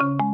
you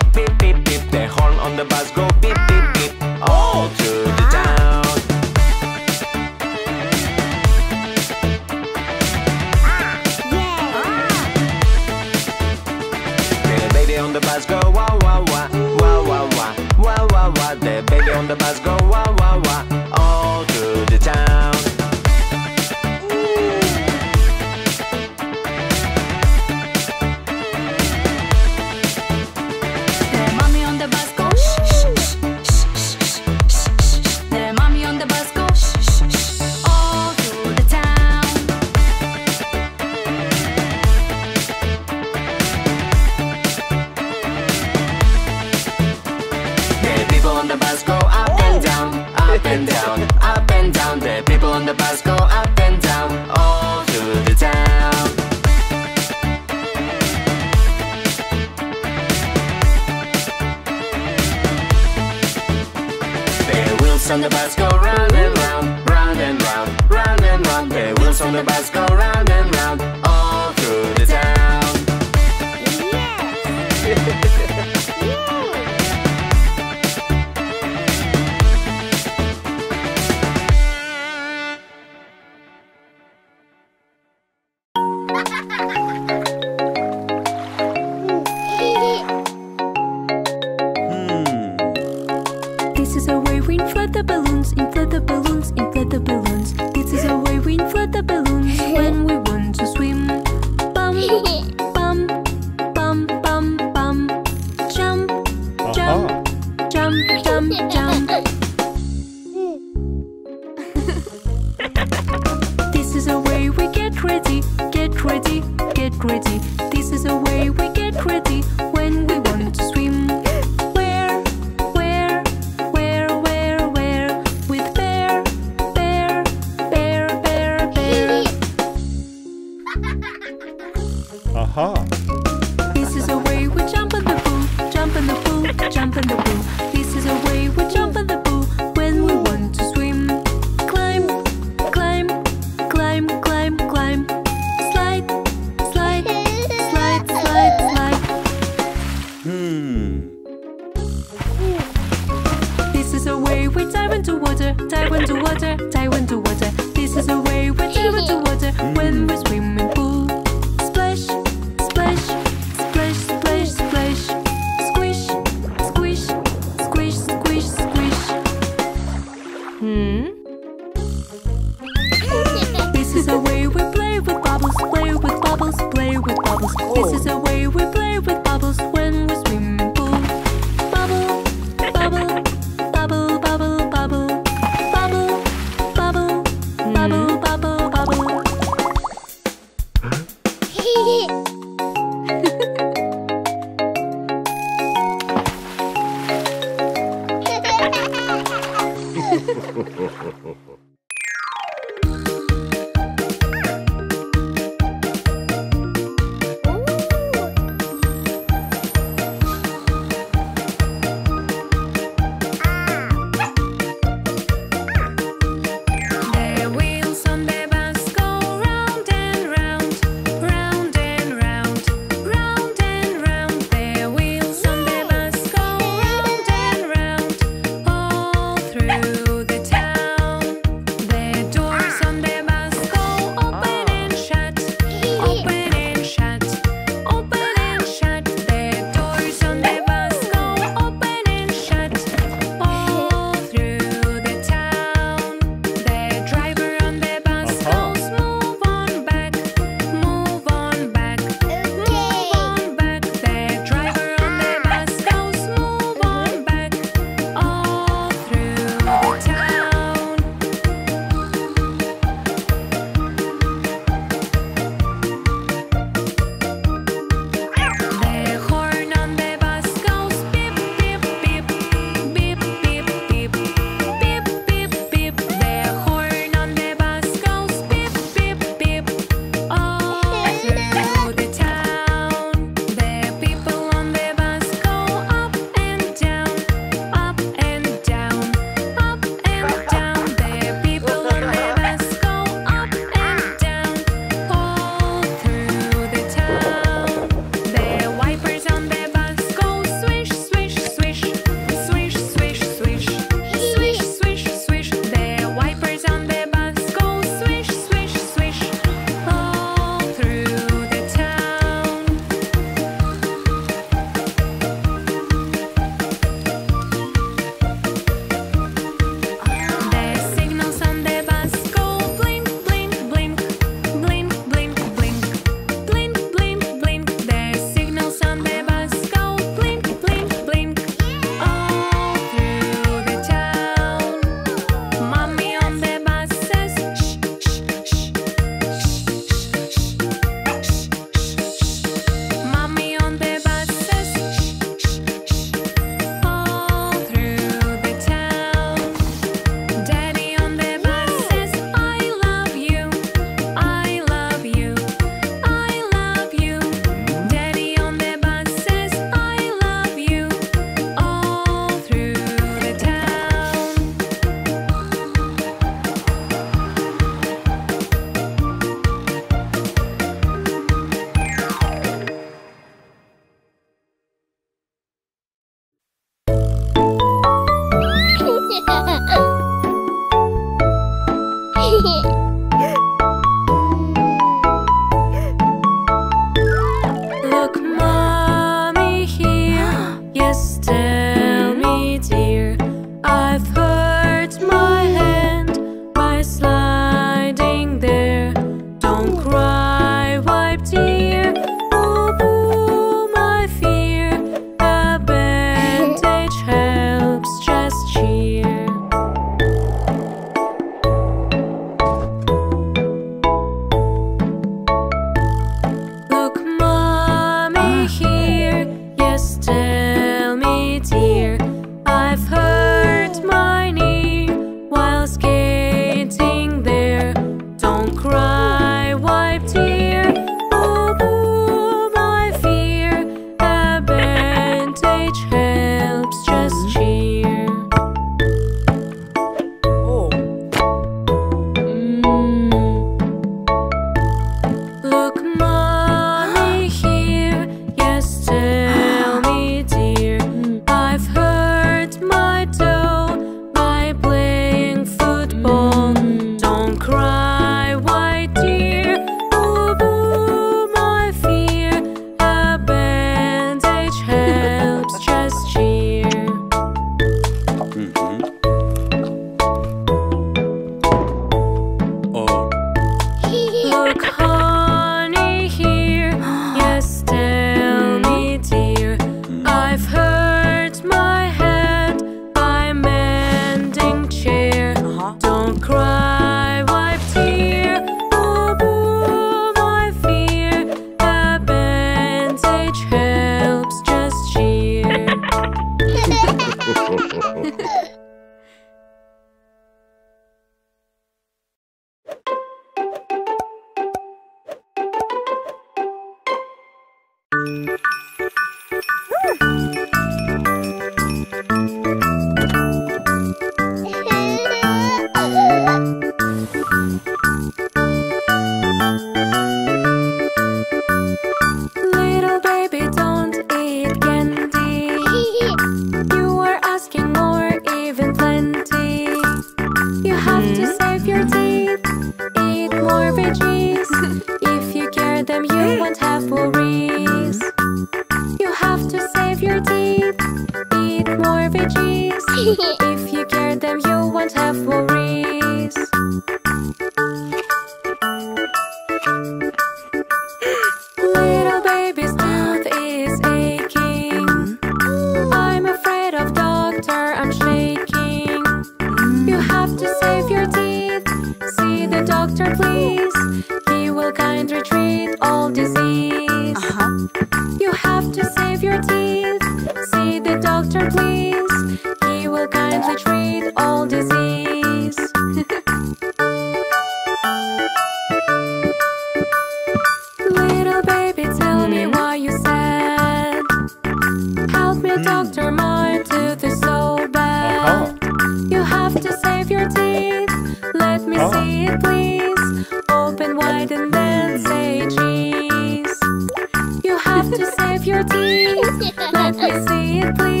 teeth. Let see it, please.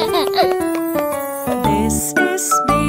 This is B.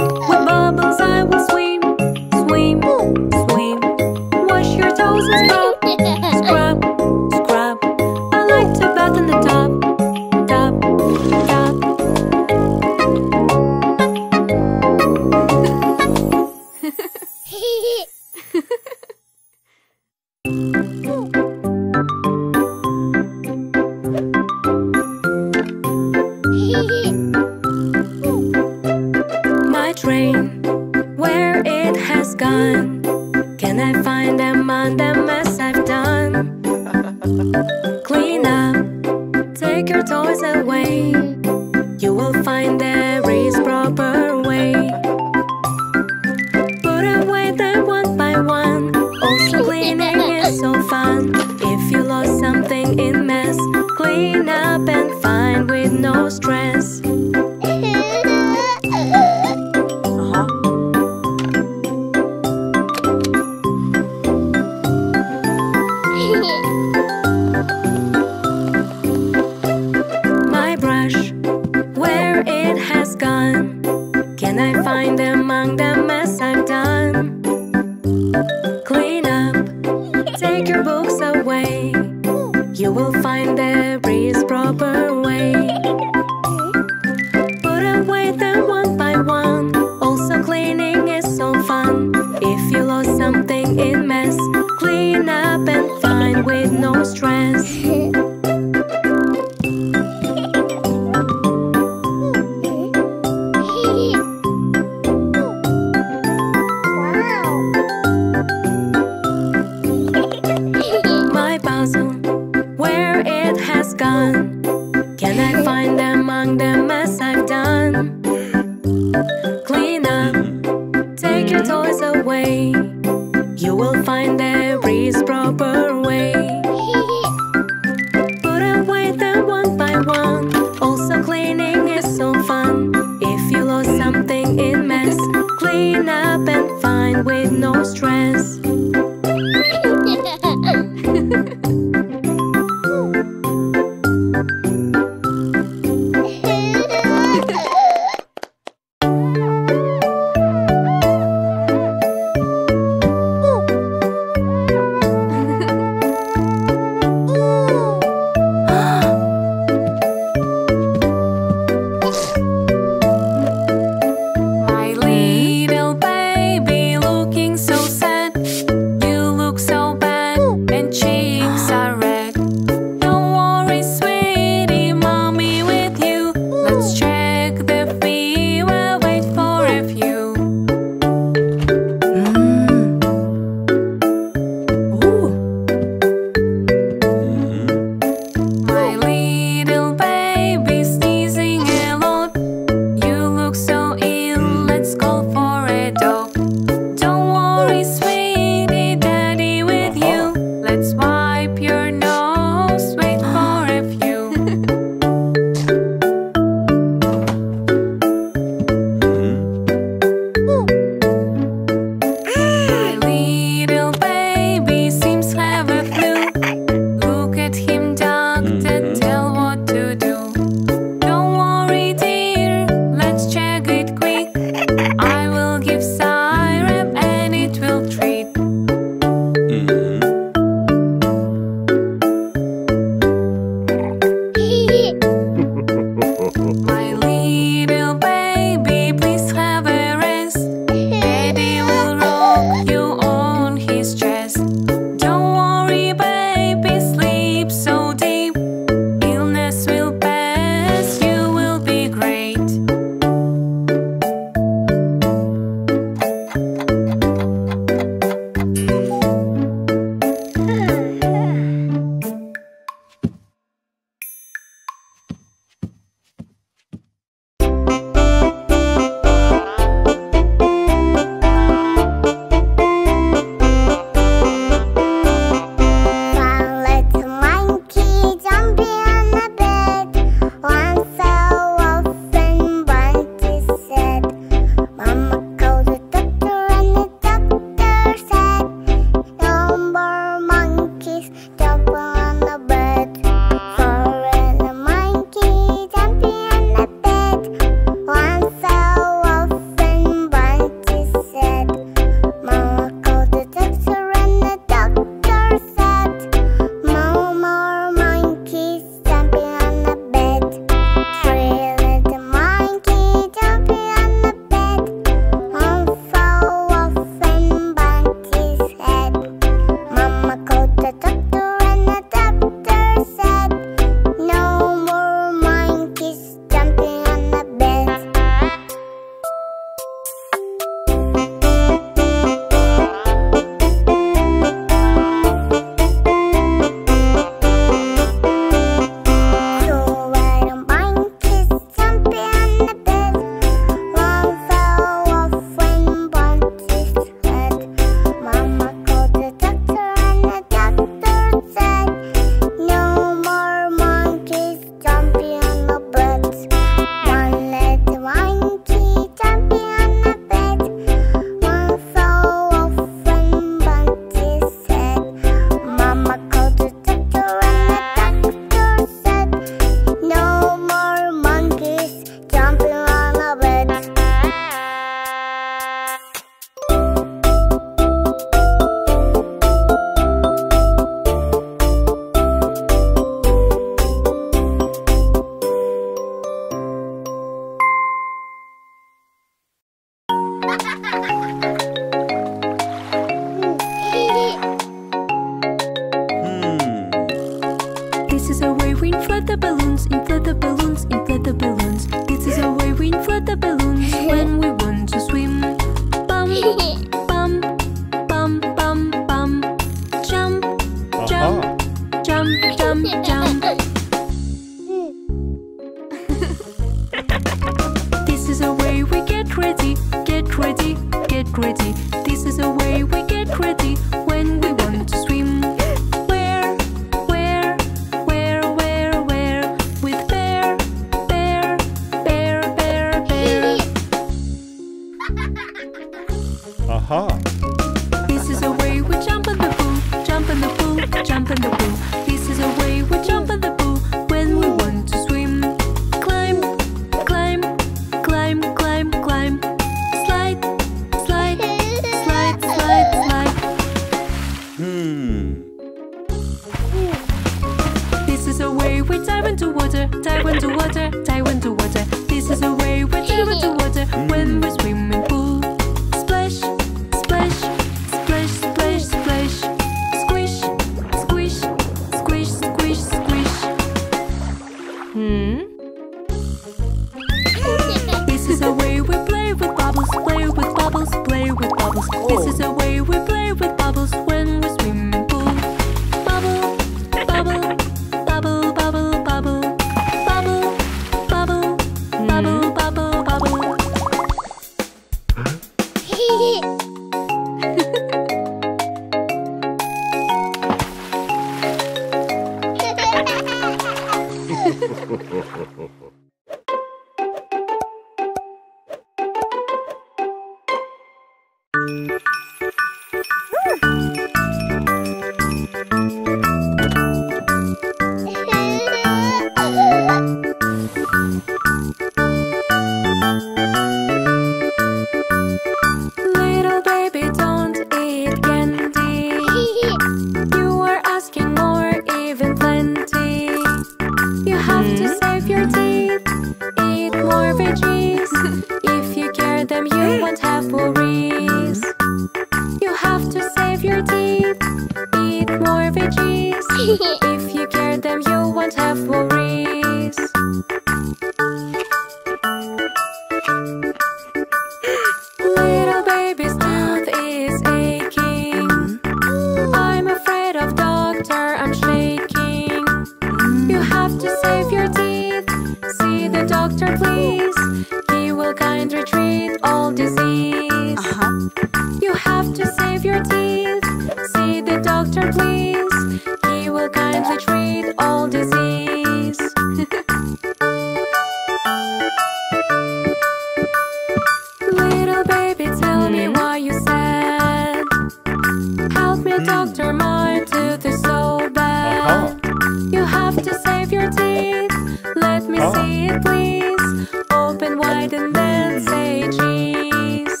Let me see it, please. Open wide and then say cheese.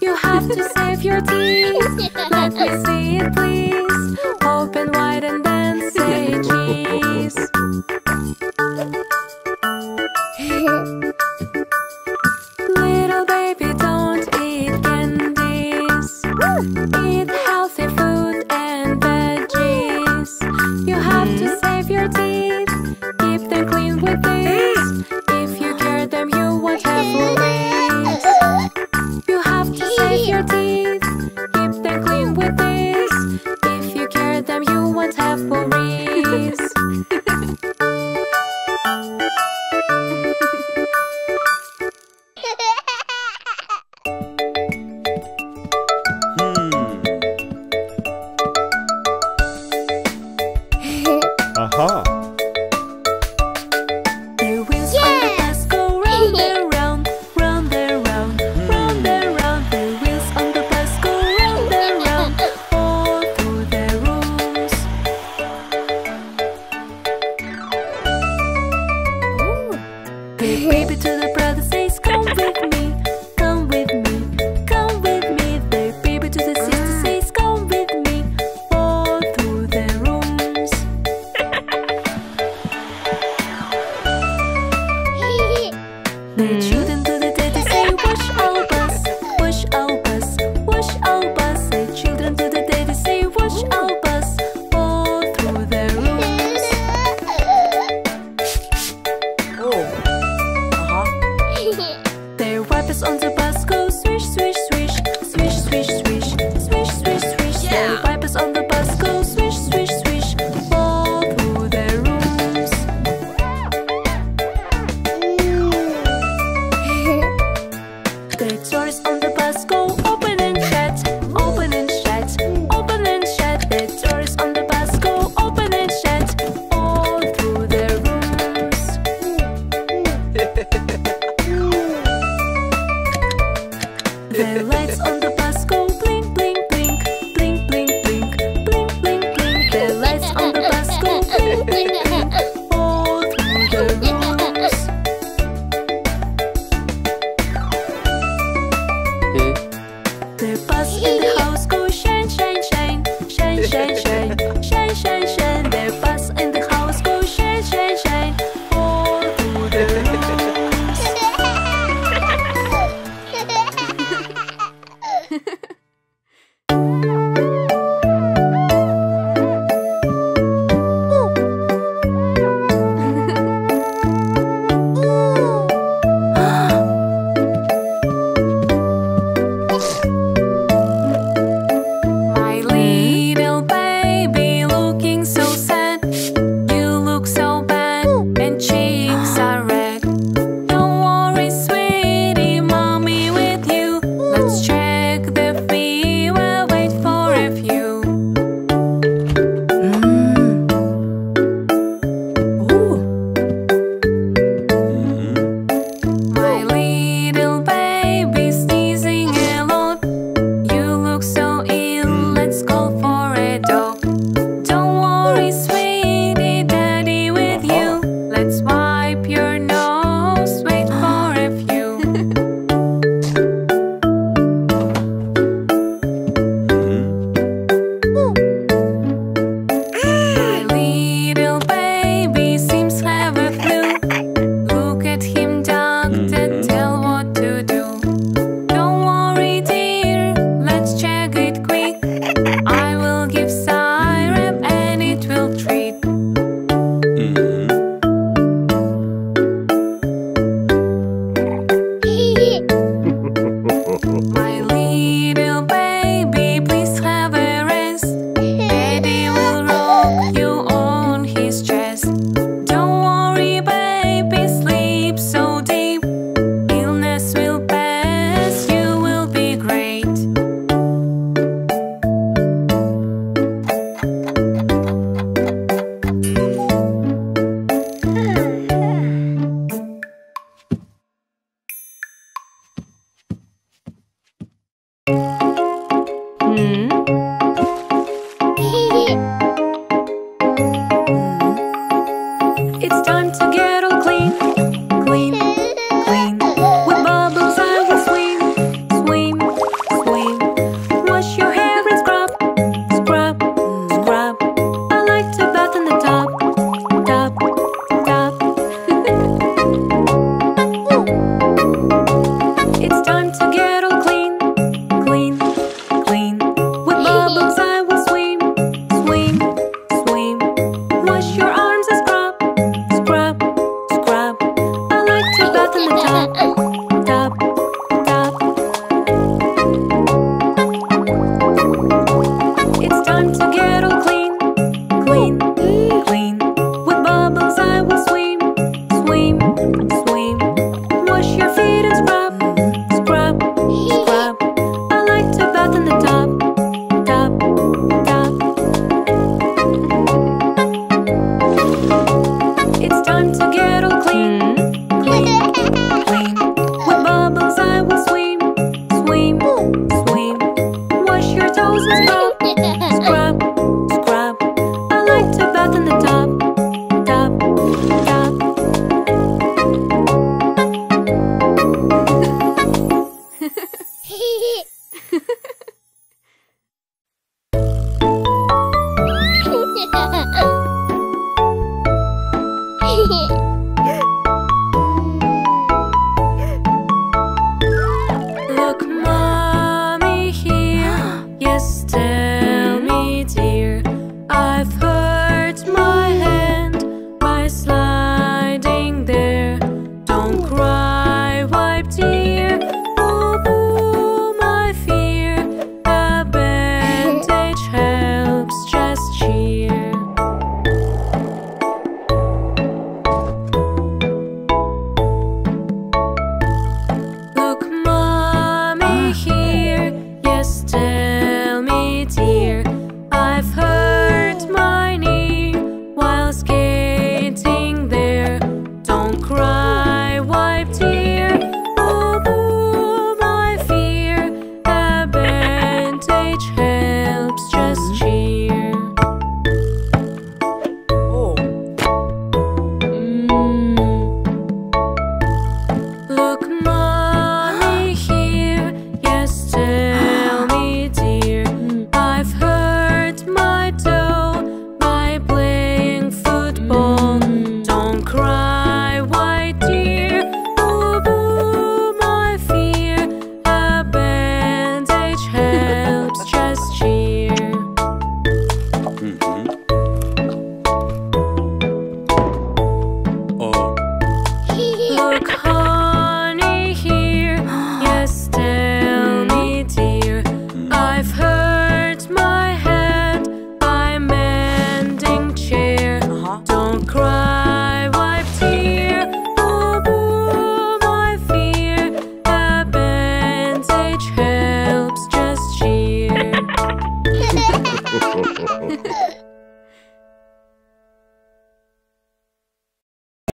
You have to save your teeth. Let me see it, please. Open wide and then say cheese.